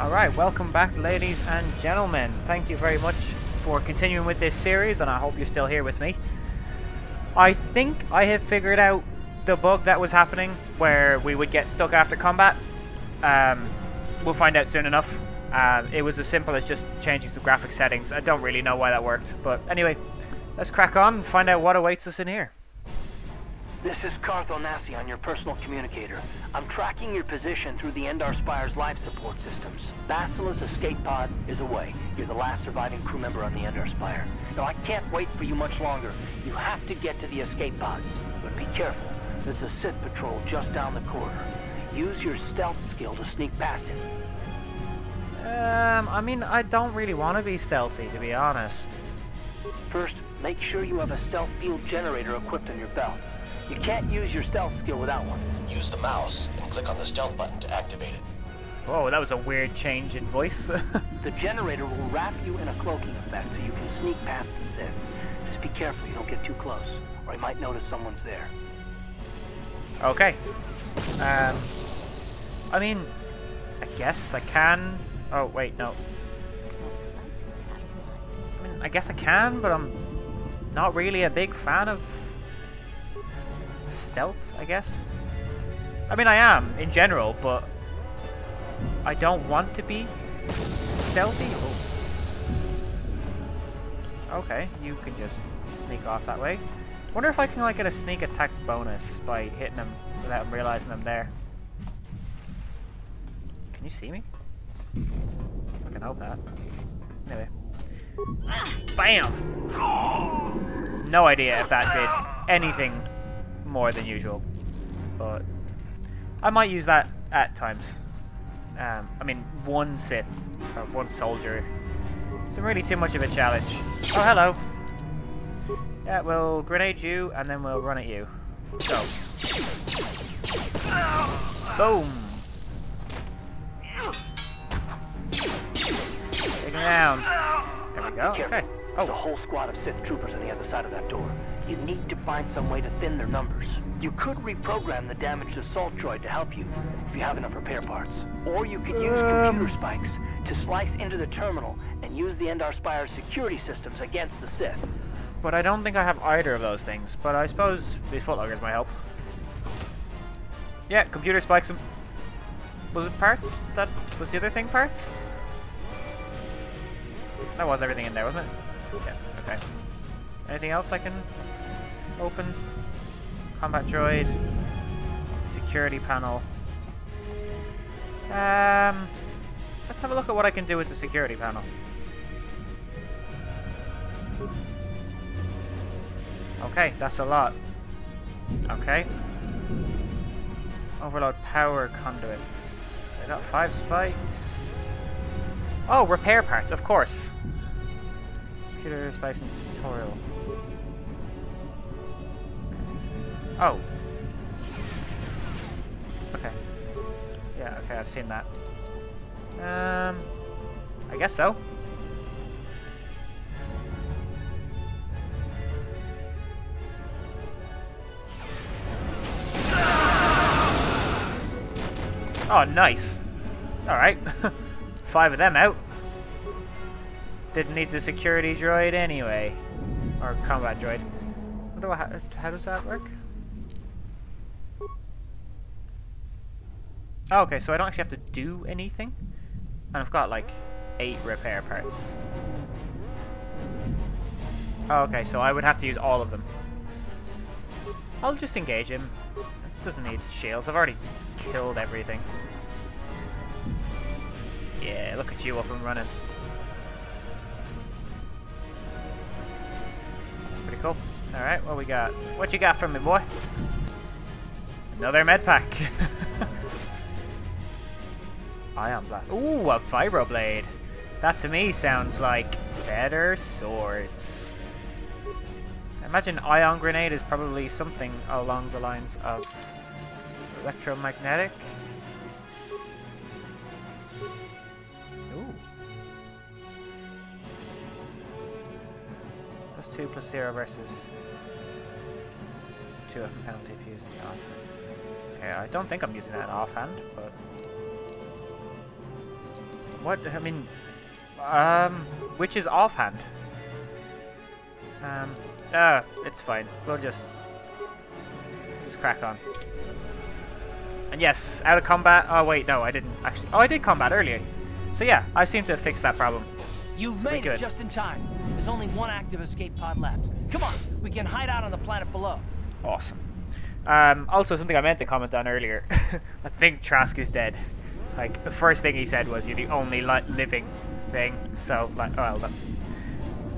Alright, welcome back ladies and gentlemen. Thank you very much for continuing with this series and I hope you're still here with me. I think I have figured out the bug that was happening where we would get stuck after combat. Um, we'll find out soon enough. Um, it was as simple as just changing some graphic settings. I don't really know why that worked, but anyway, let's crack on and find out what awaits us in here. This is Carth Onasi on your personal communicator. I'm tracking your position through the Endar Spire's life support systems. Bastila's escape pod is away. You're the last surviving crew member on the Endar Spire. Now, I can't wait for you much longer. You have to get to the escape pods. But be careful. There's a Sith patrol just down the corridor. Use your stealth skill to sneak past him. Um, I mean, I don't really want to be stealthy, to be honest. First, make sure you have a stealth field generator equipped on your belt. You can't use your stealth skill without one. Use the mouse and click on the stealth button to activate it. Whoa, that was a weird change in voice. The generator will wrap you in a cloaking effect so you can sneak past the Sith. Just be careful you don't get too close, or he might notice someone's there. okay. Um, I mean, I guess I can. Oh, wait, no. I mean, I guess I can, but I'm not really a big fan of stealth, I guess. I mean, I am, in general, but I don't want to be stealthy. Oh. Okay, you can just sneak off that way. wonder if I can like get a sneak attack bonus by hitting them without them realizing I'm there. Can you see me? I can hope not. Anyway. BAM! No idea if that did anything more than usual. But I might use that at times. Um, I mean, one Sith, or one soldier, isn't really too much of a challenge. Oh, hello. Yeah, we'll grenade you, and then we'll run at you. Go. Boom! Take him down. There we go. Okay. There's a Oh, whole squad of Sith troopers on the other side of that door. You need to find some way to thin their numbers. You could reprogram the damaged assault droid to help you, if you have enough repair parts. Or you could use Um. computer spikes to slice into the terminal and use the Endar Spire's security systems against the Sith. but I don't think I have either of those things. But I suppose these footlockers might help. Yeah, computer spikes them. Was it parts? That was the other thing parts? That was everything in there, wasn't it? Yeah, okay. Anything else I can open? Combat droid. Security panel. Um, let's have a look at what I can do with the security panel. Okay, that's a lot. Okay. Overload power conduits. I got five spikes. Oh, repair parts, of course. Computer license tutorial. Oh. Okay. Yeah, okay, I've seen that. Um, I guess so. Oh, nice. Alright. Five of them out. Didn't need the security droid anyway. Or combat droid. How does that work? Oh, okay, so I don't actually have to do anything? And I've got like eight repair parts. Oh, okay, so I would have to use all of them. I'll just engage him. Doesn't need shields. I've already killed everything. Yeah, look at you up and running. That's pretty cool. Alright, what we got? What you got from me, boy? Another med pack. Ion blast. Ooh, a vibroblade. That to me sounds like better swords. I imagine ion grenade is probably something along the lines of electromagnetic. Ooh. Plus two plus zero versus two weapon penalty if using offhand. Okay, I don't think I'm using that offhand, but what? I mean, um, which is offhand. Um, ah, it's fine. We'll just just crack on. And yes, out of combat. Oh wait, no, I didn't actually. Oh, I did combat earlier. So yeah, I seem to have fixed that problem. You've made it just in time. There's only one active escape pod left. Come on, we can hide out on the planet below. Awesome. Um, also, something I meant to comment on earlier. I think Trask is dead. Like the first thing he said was, "You're the only li- living thing." So, like, well, that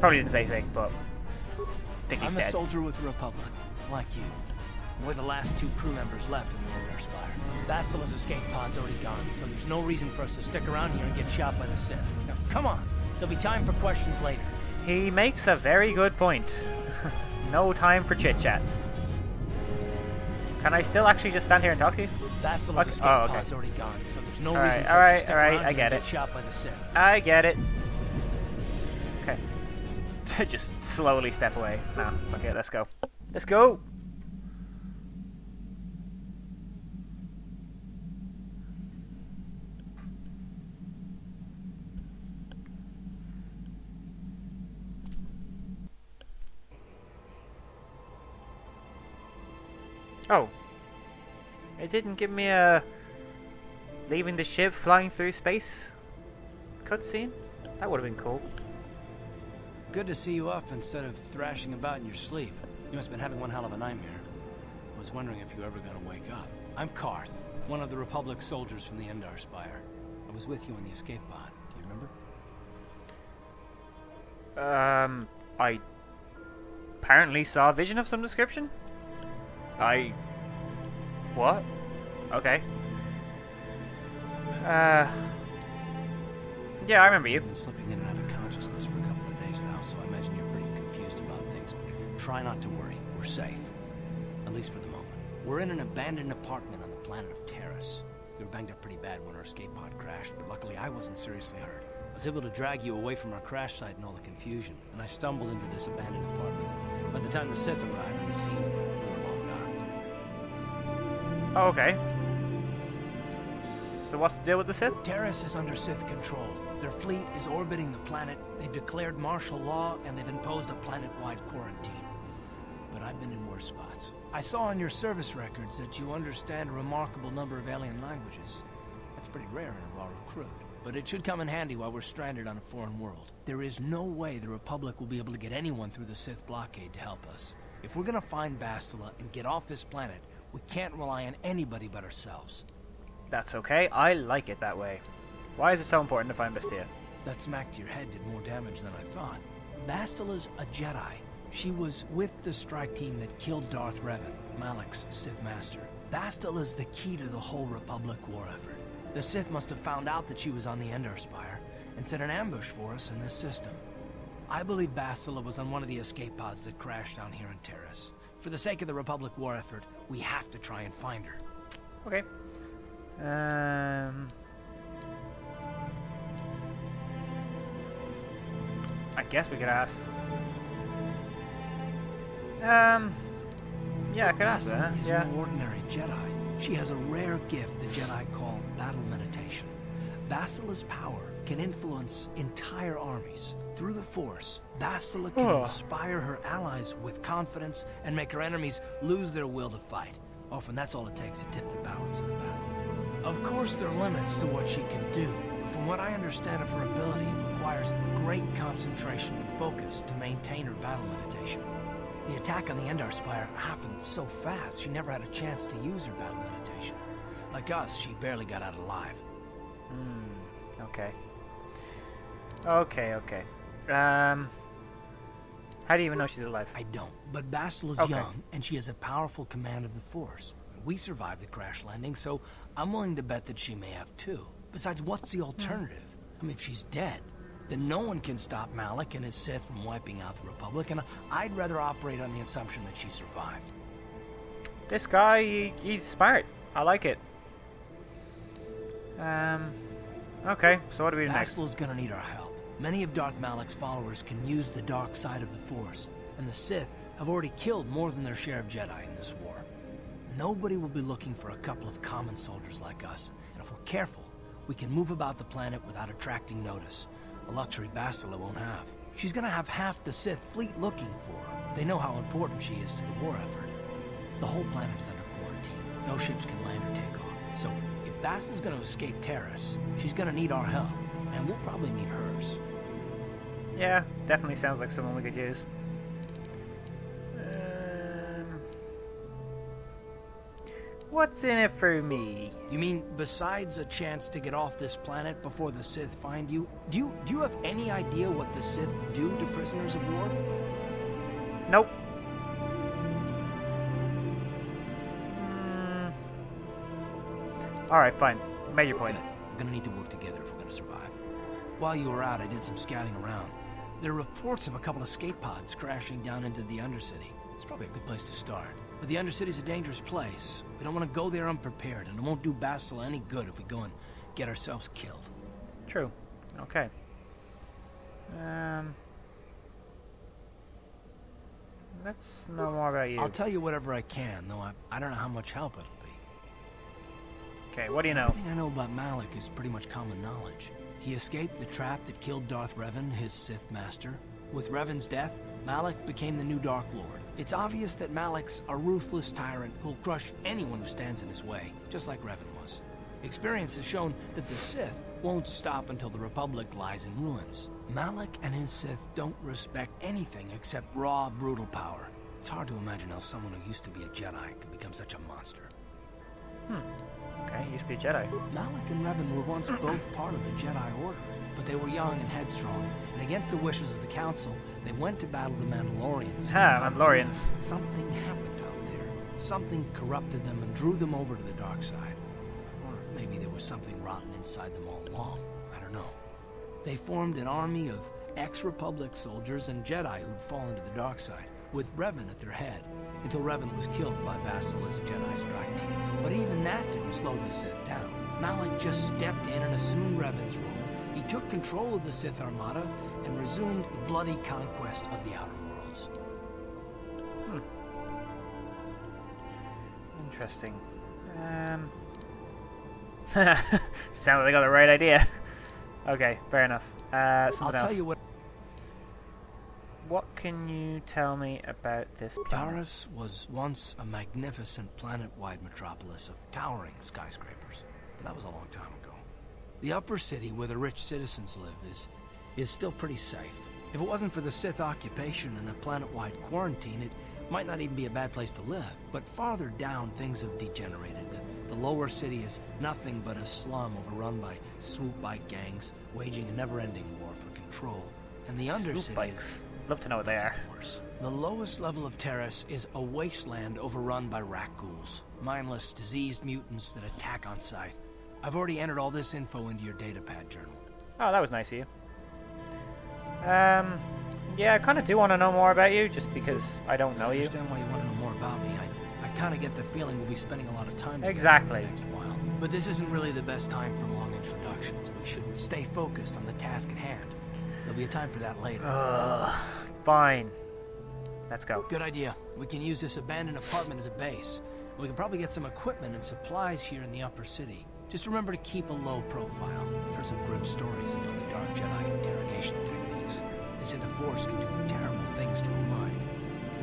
probably didn't say anything, but I think he's I'm a soldier with the Republic, like you. We're the last two crew members left in the Endar Spire. Bastila's escape pod's already gone, so there's no reason for us to stick around here and get shot by the Sith. Now, come on. There'll be time for questions later. He makes a very good point. no time for chit chat. Can I still actually just stand here and talk to you? That's the Okay. Oh, okay. pod's already gone, so there's no Alright, reason for us alright, to stick alright, I get it. shot by the Sith. I get it. Okay. just slowly step away. No. Okay, let's go. Let's go. Oh. It didn't give me a leaving the ship flying through space cutscene. That would have been cool. Good to see you up instead of thrashing about in your sleep. You must have been having one hell of a nightmare. I was wondering if you were ever going to wake up. I'm Carth, one of the Republic soldiers from the Endar Spire. I was with you in the escape pod. Do you remember? Um, I apparently saw a vision of some description. I. What? Okay. Uh. Yeah, I remember you. You've been slipping in and out of consciousness for a couple of days now, so I imagine you're pretty confused about things. Try not to worry. We're safe. At least for the moment. We're in an abandoned apartment on the planet of Taris. We were banged up pretty bad when our escape pod crashed, but luckily I wasn't seriously hurt. I was able to drag you away from our crash site and all the confusion, and I stumbled into this abandoned apartment. By the time the Sith arrived at the scene, Oh, okay. So what's the deal with the Sith? Taris is under Sith control. Their fleet is orbiting the planet. They've declared martial law and they've imposed a planet-wide quarantine. But I've been in worse spots. I saw on your service records that you understand a remarkable number of alien languages. That's pretty rare in a raw recruit. But it should come in handy while we're stranded on a foreign world. There is no way the Republic will be able to get anyone through the Sith blockade to help us. If we're gonna find Bastila and get off this planet, we can't rely on anybody but ourselves. That's okay. I like it that way. Why is it so important to find Bastila? That smack to your head did more damage than I thought. Bastila's a Jedi. She was with the strike team that killed Darth Revan, Malak's Sith Master. Bastila's the key to the whole Republic war effort. The Sith must have found out that she was on the Endar Spire and set an ambush for us in this system. I believe Bastila was on one of the escape pods that crashed down here in Taris. For the sake of the Republic war effort, we have to try and find her. Okay. Um. I guess we could ask. Um. Yeah, I could ask Bastila that. is Yeah. no ordinary Jedi. She has a rare gift the Jedi call battle meditation. Bastila's power can influence entire armies. Through the Force, Bastila can Huh. inspire her allies with confidence and make her enemies lose their will to fight. Often that's all it takes to tip the balance in a battle. Of course, there are limits to what she can do. but From what I understand of her ability, it requires great concentration and focus to maintain her battle meditation. The attack on the Endar Spire happened so fast, she never had a chance to use her battle meditation. Like us, she barely got out alive. Hmm, okay. Okay, okay. Um. How do you even know she's alive? I don't, but Bastila's Okay. young, and she has a powerful command of the Force. We survived the crash landing, so I'm willing to bet that she may have too. Besides, what's the alternative? I mean, if she's dead, then no one can stop Malak and his Sith from wiping out the Republic, and I'd rather operate on the assumption that she survived. This guy, he, he's smart. I like it. Um. Okay, so what do we do next? Bastila's gonna need our help. Many of Darth Malak's followers can use the dark side of the Force, and the Sith have already killed more than their share of Jedi in this war. Nobody will be looking for a couple of common soldiers like us, and if we're careful, we can move about the planet without attracting notice. A luxury Bastila won't have. She's gonna have half the Sith fleet looking for her. They know how important she is to the war effort. The whole planet is under quarantine. No ships can land or take off. So, if Bastila's gonna escape Taris, she's gonna need our help. And we'll probably need hers. Yeah, definitely sounds like someone we could use. Um, what's in it for me? You mean besides a chance to get off this planet before the Sith find you? Do you do you have any idea what the Sith do to prisoners of war? Nope. Mm. Alright, fine. You made your point. Good. We're gonna need to work together if we're gonna survive. While you were out, I did some scouting around. There are reports of a couple escape pods crashing down into the Undercity. It's probably a good place to start. But the Undercity's a dangerous place. We don't want to go there unprepared, and it won't do Bastila any good if we go and get ourselves killed. True. Okay. Um. Let's know more about you. I'll tell you whatever I can, though I, I don't know how much help it'll be. Okay, what do you know? Everything I know about Malak is pretty much common knowledge. He escaped the trap that killed Darth Revan, his Sith master. With Revan's death, Malak became the new Dark Lord. It's obvious that Malak's a ruthless tyrant who'll crush anyone who stands in his way, just like Revan was. Experience has shown that the Sith won't stop until the Republic lies in ruins. Malak and his Sith don't respect anything except raw, brutal power. It's hard to imagine how someone who used to be a Jedi could become such a monster. Hmm. Okay, you used to be a Jedi. Malak and Revan were once both part of the Jedi Order, but they were young and headstrong, and against the wishes of the Council, they went to battle the Mandalorians. Ha, Mandalorians. Something happened out there. Something corrupted them and drew them over to the dark side. Or maybe there was something rotten inside them all along. I don't know. They formed an army of ex-Republic soldiers and Jedi who'd fallen to the dark side, with Revan at their head, until Revan was killed by Bastila's Jedi strike team. But even that didn't slow the Sith down. Malak just stepped in and assumed Revan's role. He took control of the Sith Armada and resumed the bloody conquest of the Outer Worlds. Interesting. Um. Sounds like I got the right idea. Okay, fair enough. Uh, I'll something else. You what, What can you tell me about this planet? Taris was once a magnificent planet-wide metropolis of towering skyscrapers. But that was a long time ago. The upper city where the rich citizens live is is still pretty safe. If it wasn't for the Sith occupation and the planet-wide quarantine, it might not even be a bad place to live. But farther down, things have degenerated. The, the lower city is nothing but a slum overrun by swoop bike gangs, waging a never-ending war for control. And the undercity is Love to know what they are. The lowest level of Taris is a wasteland overrun by rat ghouls, mindless, diseased mutants that attack on sight. I've already entered all this info into your datapad journal. Oh, that was nice of you. Um, yeah, I kind of do want to know more about you, just because I don't know I you. understand why you want to know more about me. I, I kind of get the feeling we'll be spending a lot of time together Exactly. next while. But this isn't really the best time for long introductions. We should stay focused on the task at hand. There'll be a time for that later. Ugh, fine. Let's go. Good idea. We can use this abandoned apartment as a base. We can probably get some equipment and supplies here in the upper city. Just remember to keep a low profile. Heard some grim stories about the Dark Jedi interrogation techniques. They say the Force can do terrible things to a mind.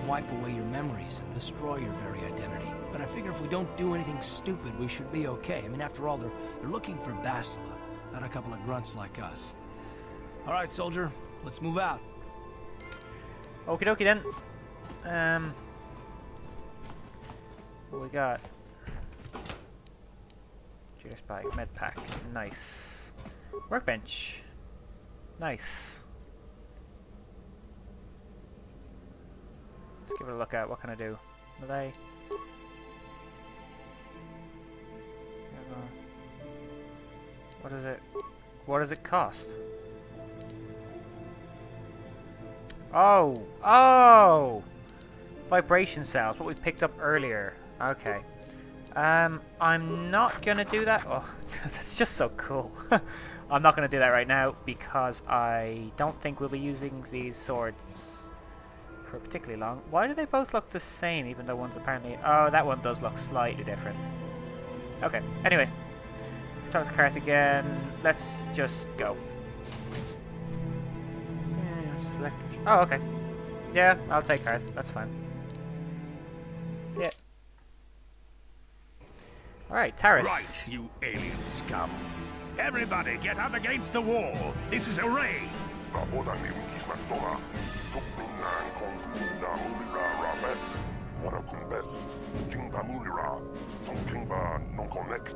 Wipe away your memories and destroy your very identity. But I figure if we don't do anything stupid, we should be okay. I mean, after all, they're, they're looking for Bastila, not a couple of grunts like us. All right, soldier, let's move out. Okie dokie then. Um, what we got? Cheers bag, med pack, nice. Workbench, nice. Let's give it a look at. What can I do? What is it? What does it cost? Oh! Oh! Vibration cells, what we picked up earlier. Okay. Um, I'm not gonna do that. Oh, that's just so cool. I'm not gonna do that right now because I don't think we'll be using these swords for particularly long. Why do they both look the same even though one's apparently... Oh, that one does look slightly different. Okay, anyway. talk to Carth again. Let's just go. Yeah, select- Oh, okay. Yeah, I'll take Carth. That's fine. Yeah. Alright, Taris. Right, you alien scum. Everybody get up against the wall. This is a raid. Rabodan kismatoma. Tukminan konguna mulira rabes. Warakumbes. Jinga mulira. Tonkingba nonkonek.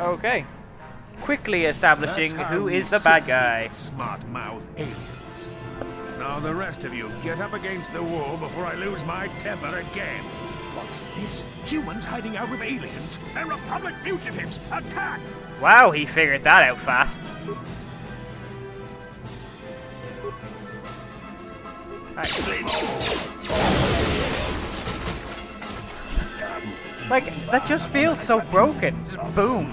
Okay. Quickly establishing That's who how is you the bad guy. Smart mouth aliens. Now the rest of you get up against the wall before I lose my temper again. What's this? Humans hiding out with aliens? They're Republic fugitives! Attack! Wow, he figured that out fast. Like, that just feels so broken. Just boom.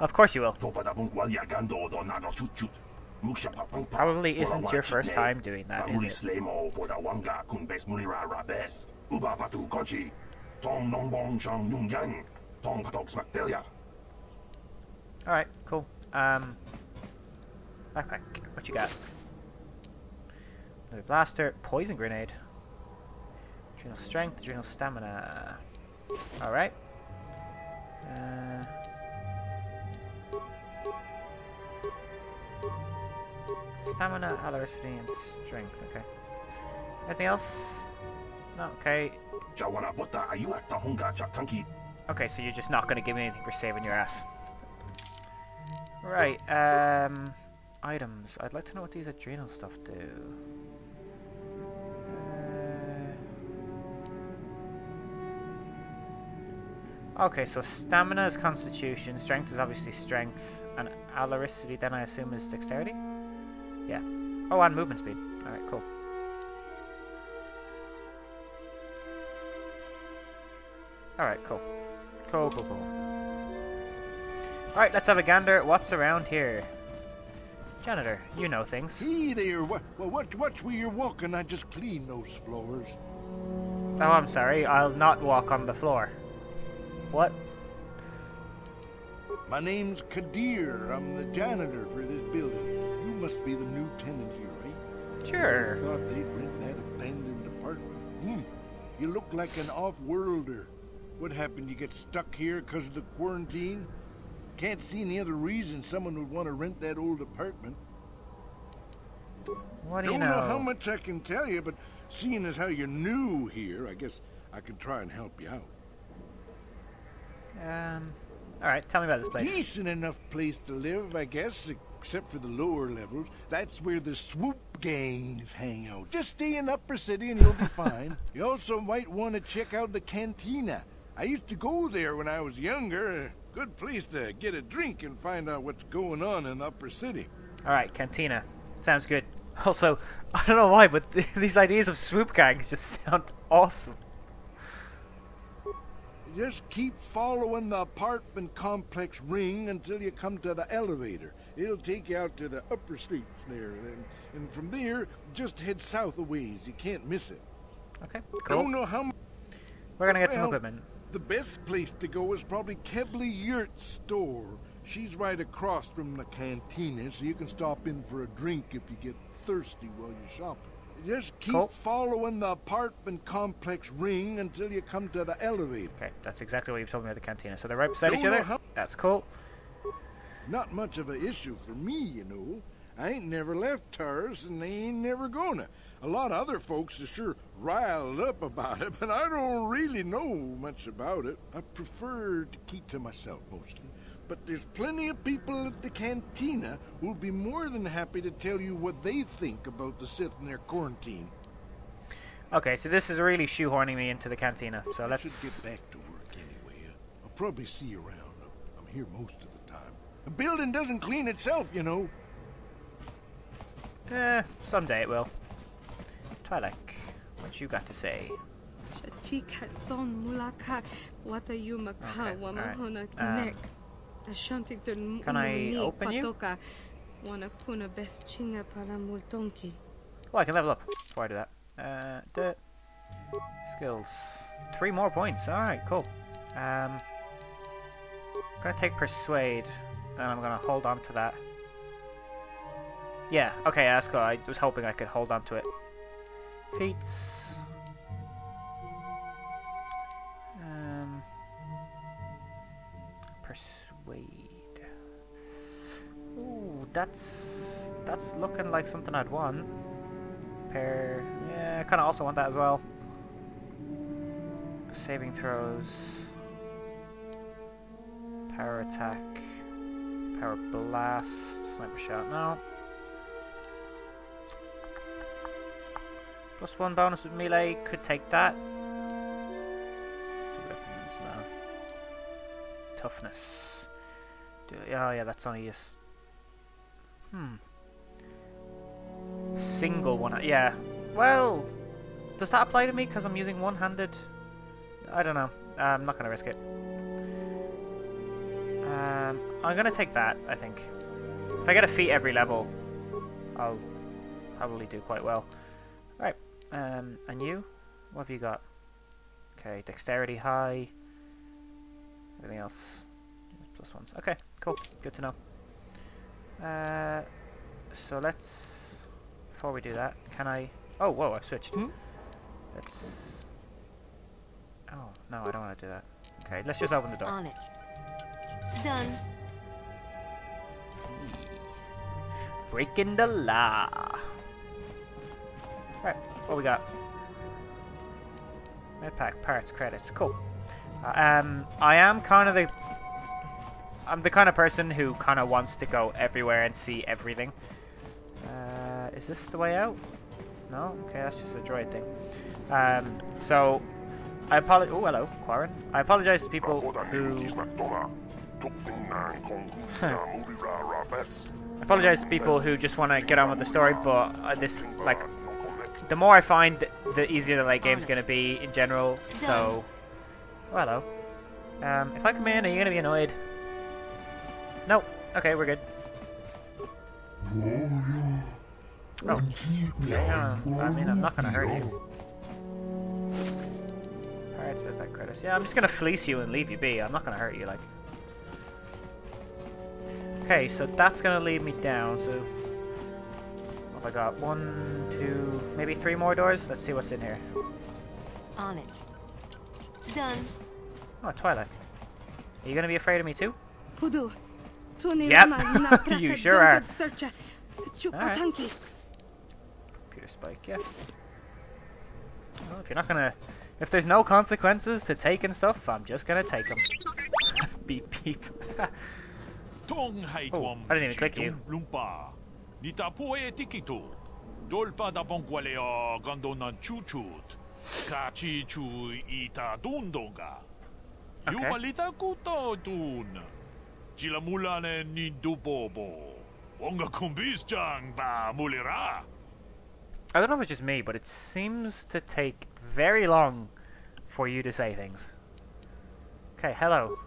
Of course you will. Probably isn't your first time doing that, is it? Alright, cool. Um, backpack. What you got? Another blaster. Poison grenade. Adrenal strength, adrenal stamina. Alright. Uh, stamina, alacrity, and strength. Okay. Anything else? No, okay. Jawana bota ayu at tahonga chakanki. Okay, so you're just not going to give me anything for saving your ass. Right, um... Items. I'd like to know what these adrenal stuff do. Okay, so stamina is constitution, strength is obviously strength, and alacrity then I assume is dexterity? Yeah. Oh, and movement speed. Alright, cool. Alright, cool. Cool, cool, cool. Alright, let's have a gander. What's around here? Janitor, you know things. Hey there, what, what, watch where you're walking. I just clean those floors. Oh, I'm sorry. I'll not walk on the floor. What? My name's Kadir. I'm the janitor for this building. You must be the new tenant here, right? Sure. Thought they'd rent that abandoned apartment. Hmm. You look like an off-worlder. What happened? You get stuck here because of the quarantine? Can't see any other reason someone would want to rent that old apartment. What do you Don't know? know? how much I can tell you, but seeing as how you're new here, I guess I can try and help you out. Um. Alright, tell me about this place. Decent enough place to live, I guess, except for the lower levels. That's where the swoop gangs hang out. Just stay in Upper City and you'll be fine. You also might want to check out the cantina. I used to go there when I was younger. Good place to get a drink and find out what's going on in Upper City. Alright, Cantina. Sounds good. Also, I don't know why, but th these ideas of swoop gangs just sound awesome. Just keep following the apartment complex ring until you come to the elevator. It'll take you out to the upper streets there. And, and from there, just head south a ways. You can't miss it. Okay, Don't cool. know how m- We're gonna get some well, equipment. The best place to go is probably Kebla Yurt's store. She's right across from the cantina, so you can stop in for a drink if you get thirsty while you're shopping. Just keep Cool. following the apartment complex ring until you come to the elevator. Okay, that's exactly what you've told me about the Cantina. So they're right beside each other? That's cool. Not much of a issue for me, you know. I ain't never left Taris, and they ain't never gonna. A lot of other folks are sure riled up about it, but I don't really know much about it. I prefer to keep to myself mostly. But there's plenty of people at the cantina who'll be more than happy to tell you what they think about the Sith and their quarantine. Okay, so this is really shoehorning me into the Cantina. So I let's... should get back to work anyway. I'll probably see you around. I'm here most of the time. The building doesn't clean itself, you know. Eh, someday it will. Twi'lek, what you got to say? Chika don mulaka wata yumaka Okay, wamahona alright. nek. Ashantington Can I open you? best chinga para multonki. Well, I can level up before I do that. Uh, skills. Three more points. Alright, cool. Um, I'm gonna take Persuade, and I'm gonna hold on to that. Yeah, okay, that's cool. I was hoping I could hold on to it. Feats. That's that's looking like something I'd want. Pair. Yeah, I kind of also want that as well. Saving throws. Power attack. Power blast. Sniper shot. No. Plus one bonus with melee. Could take that. Toughness. Oh yeah, that's only just. Hmm. Single one. Yeah. Well, does that apply to me because I'm using one-handed? I don't know. I'm not gonna risk it. Um, I'm gonna take that. I think. If I get a feat every level, I'll probably do quite well. Right. Um, and you? What have you got? Okay, dexterity high. Everything else plus ones. Okay, cool. Good to know. Uh, so let's. Before we do that, can I? Oh, whoa! I switched. Hmm? Let's. Oh no, I don't want to do that. Okay, let's just open the door. On it. Done. Breaking the law. Right, what we got? Medpack, parts, credits, cool. Uh, um, I am kind of the... I'm the kind of person who kind of wants to go everywhere and see everything. Uh, is this the way out? No? Okay, that's just a droid thing. Um, so, I apologize... Oh, hello, Quarren. I apologize to people who... I apologize to people who just want to get on with the story, but uh, this, like, the more I find, the easier the late game's going to be in general, so... Oh, hello. Um, if I come in, are you going to be annoyed? No. Okay, we're good. Oh. Uh, I mean, I'm not going to hurt you. Alright, spit back credits. Yeah, I'm just going to fleece you and leave you be. I'm not going to hurt you, like... Okay, so that's going to lead me down, so... What have I got? One, two, maybe three more doors? Let's see what's in here. On it. Done. Oh, Twi'lek. Are you going to be afraid of me too? Pudu. Tuni Yep. lama na praka You sure are. donga Searcha. Alright. Chupatanki. Computer spike, yeah. Well, if you're not gonna... If there's no consequences to taking stuff, I'm just gonna take them. beep beep. Tong hai Oh, I didn't even click you. chitung Lumpa. Nita po tikito. Dolpa da pongwale o gandonan chuchut. Kachi chu ita dundonga. Okay. Yumalita kuto dun. Chila mulane ni dubobo. Wonga kumbisjang ba mulira. I don't know if it's just me, but it seems to take very long for you to say things. Okay, hello.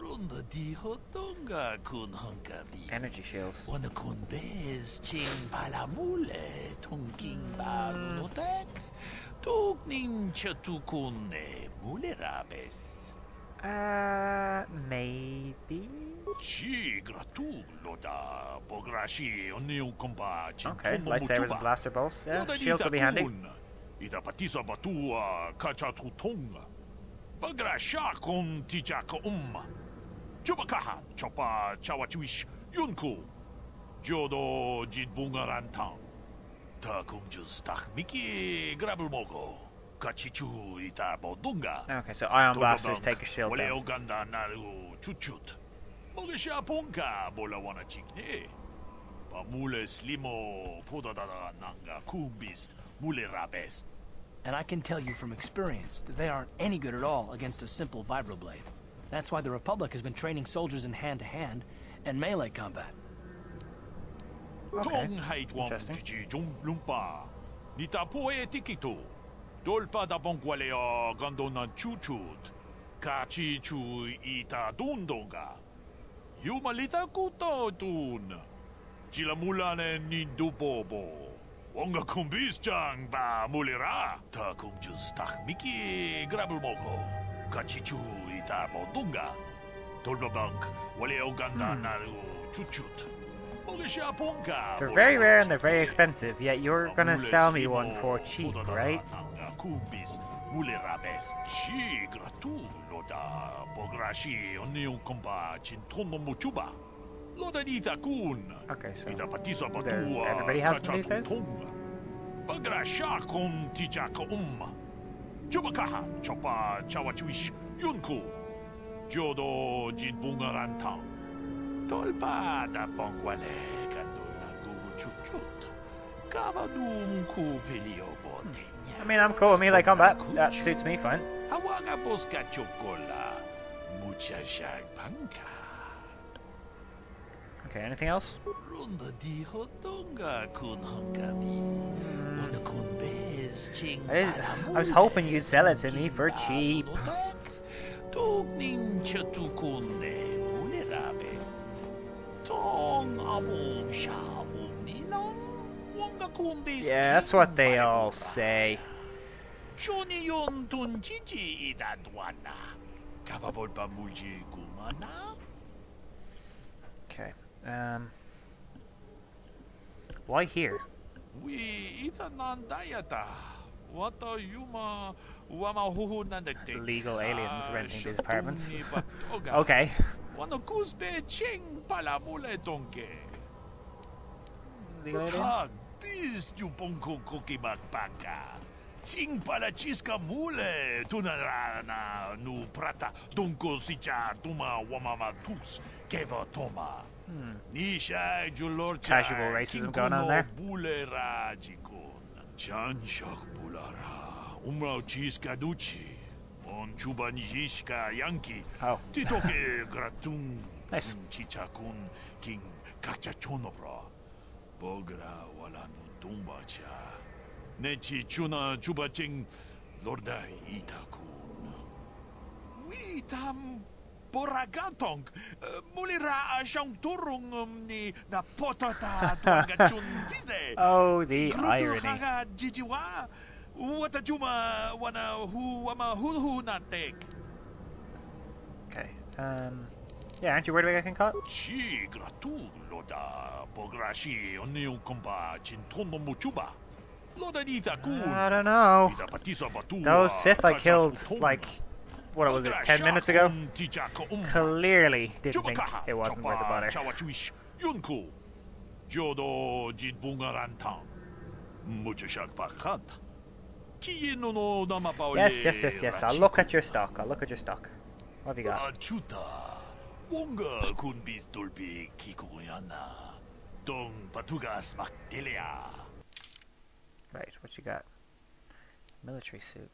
Runda di hotonga kun hunkabi. Energy shields. Uh, maybe? Chi gratu loda bograshi oniu kompa Okay, lightsabers and blaster bolts. Yeah, shield could be handy. Ita patisa batua kacha tutonga. Bagrasha kun tijaka umma. Chubakaha chopa chawachiwish yunku. Jodo jidbungarantang. Ta kumjus tak miki grabulmogo. Ita bodunga. Okay, so ion blasters take your shield Wale down. And I can tell you from experience that they aren't any good at all against a simple vibroblade. That's why the Republic has been training soldiers in hand-to-hand and melee combat. Okay. Tong hait wam Interesting. Jiji jum lumpa. Nita po e tikito. Dolpa da bongwaleo gandona chuchut. Kachi chu ita dundonga. Yumalita kuto tun. Chila mulane ni dubobo. Wonga kumbis chang ba mulira. Ta kumjus tak miki grabul moko. Kachi chu ita bodunga. Dolpa bank waleo ganda naru chuchut. They're very rare and they're very expensive, yet you're gonna sell me one for cheap, right? Kumbis, mulerabes, chi gratu, loda, pograshi, onion komba, chintono muchuba. Loda dita kun. Okay, so there- everybody has them these days? Bagrasha kon tijaka umma. Chubakaha, chopa, chawachuish, yunku. Jodo, jinbungarantang. Tolpa da pongwale kanduna gu chuchut. Kavadum ku pelio. I mean, I'm cool with melee combat. That suits me fine. Hawaga boska chocola. Mucha panka. Okay, anything else? Runda di hotonga kun hankami. Una kun bez ching I, I was hoping you'd sell it to me for cheap. Yeah, that's what they all say. Johnny yon tun chichi idadwana. Kababol pa mulji kumana. Okay. Um. Why here? We ita nandayata. Wata yuma wama huhu nandate. Illegal aliens Ah, renting these apartments. Okay. Wano kusbe ching pala mule donke. Tag bis tu ponko koki bakbaka. Ching pala chiska mule tunarana nu prata donko sicha tuma wamama tus keba toma. Hmm. Nisha julorcha. Casual racism going on there. Bulera jikun. Chan shak bulara. Umrao chiska duchi. On chuba nijishka yanki. Oh. Titoke gratun. Nice. Chicha kun king kacha chonobra. Bogra wala no tumba cha. Nechi chuna chuba ching lorda itakun. We tam boragatong. Uh, mulira asyang turong um, ni na potata tuangachun tise. Oh, the irony. Jijiwa. Wata juma wana hu wama hu hu na tek. Okay. Um. Yeah, aren't you worried about getting caught? Chi gratulo da pograshi onion komba chintono muchuba. Loda kun. I don't know. Ita patisa batua. Those Sith I killed, like, what was it, 10 minutes ago? shakun tijaka umma. Clearly didn't think it wasn't worth the bother. Jodo shak pakat. Kiino no namapaole. Yes, yes, yes, yes. I'll look at your stock. I'll look at your stock. What have you got? Achuta. Wonga kun bis dolpi kikuyana. Dong patugas makdelia. Right, what you got? Military suit.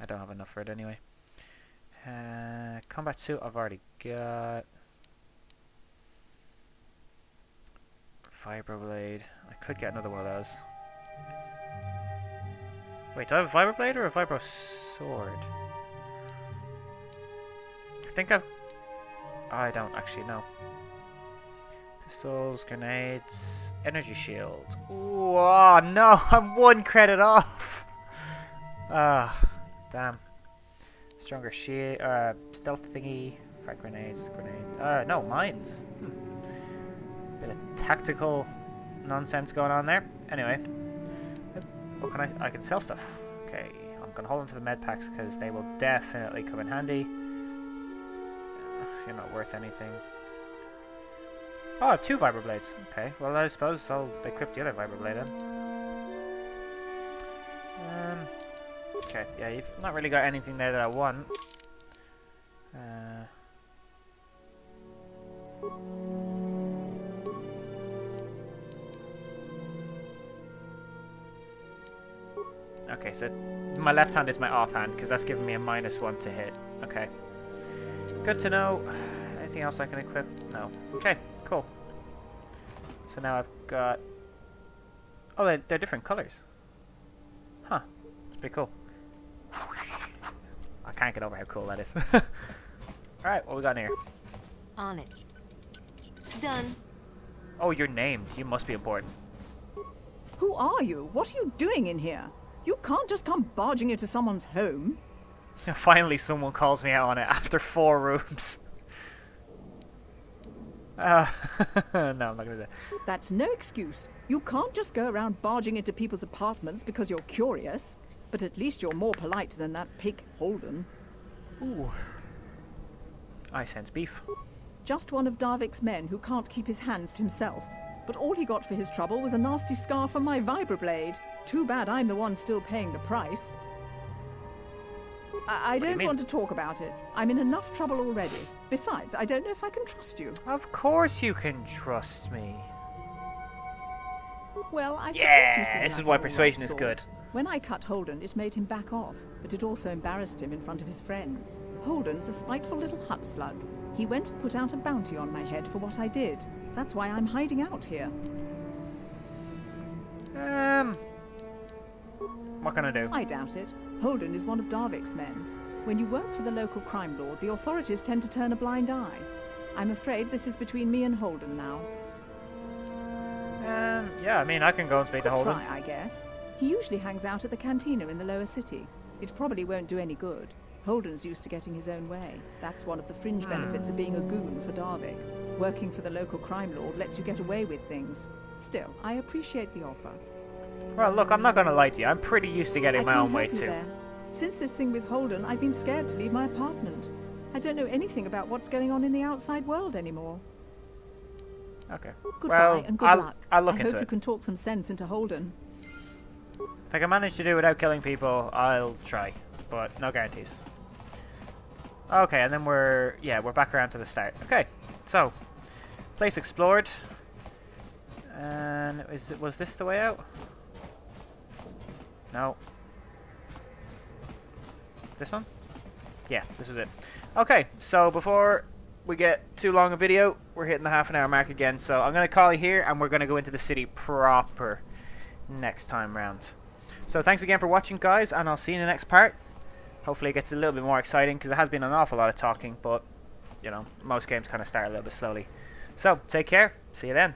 I don't have enough for it anyway. Uh, combat suit I've already got. Vibroblade. I could get another one of those. Wait, do I have a vibroblade or a vibro sword? I think I've... I don't actually know. Pistols, grenades, energy shield. Ooh, oh no, I'm one credit off. Ah, damn. Stronger shield, uh, stealth thingy, frag grenades, grenade. Uh, no, mines. Hmm. Bit of tactical nonsense going on there. Anyway, what can I? I can sell stuff. Okay, I'm gonna hold on to the med packs because they will definitely come in handy. You're not worth anything. Oh, I have two vibroblades. Okay, well I suppose I'll equip the other vibroblade then. Um, okay, yeah, you've not really got anything there that I want. Uh, okay, so my left hand is my off hand, because that's giving me a minus one to hit. Okay. Good to know. Anything else I can equip? No. Okay, cool. So now I've got... Oh, they're, they're different colors. Huh. That's pretty cool. I can't get over how cool that is. Alright, what we got in here? On it. Done. Oh, you're named. You must be important. Who are you? What are you doing in here? You can't just come barging into someone's home. Finally, someone calls me out on it after four rooms. Uh, no, I'm not gonna do that. That's no excuse. You can't just go around barging into people's apartments because you're curious. But at least you're more polite than that pig Holden. Ooh. I sense beef. Just one of Davik's men who can't keep his hands to himself. But all he got for his trouble was a nasty scar from my vibroblade. Too bad I'm the one still paying the price. I, I do don't want to talk about it. I'm in enough trouble already. Besides, I don't know if I can trust you. Of course you can trust me. Well, I suppose you Yeah, this like is why persuasion is good. When I cut Holden, it made him back off, but it also embarrassed him in front of his friends. Holden's a spiteful little Hutt slug. He went and put out a bounty on my head for what I did. That's why I'm hiding out here. Um, what can I do? I doubt it. Holden is one of Davik's men. When you work for the local crime lord, the authorities tend to turn a blind eye. I'm afraid this is between me and Holden now. Um, yeah, I mean, I can go and speak to Could Holden. Try, I guess. He usually hangs out at the cantina in the lower city. It probably won't do any good. Holden's used to getting his own way. That's one of the fringe benefits of being a goon for Davik. Working for the local crime lord lets you get away with things. Still, I appreciate the offer. Well, look, I'm not gonna lie to you. I'm pretty used to getting I my own way too. there. Since this thing with Holden, I've been scared to leave my apartment. I don't know anything about what's going on in the outside world anymore. Okay. Goodbye well, and good I'll, luck. I'll look I into hope it. you can talk some sense into Holden. If I can manage to do it without killing people, I'll try. But no guarantees. Okay, and then we're yeah, we're back around to the start. Okay, so place explored. And is it was this the way out? No. This one? Yeah, this is it. Okay, so before we get too long a video, we're hitting the half an hour mark again. So I'm gonna call it here, and we're gonna go into the city proper next time round. So thanks again for watching, guys, and I'll see you in the next part. Hopefully it gets a little bit more exciting, because it has been an awful lot of talking, but, you know, most games kind of start a little bit slowly. So, take care. See you then.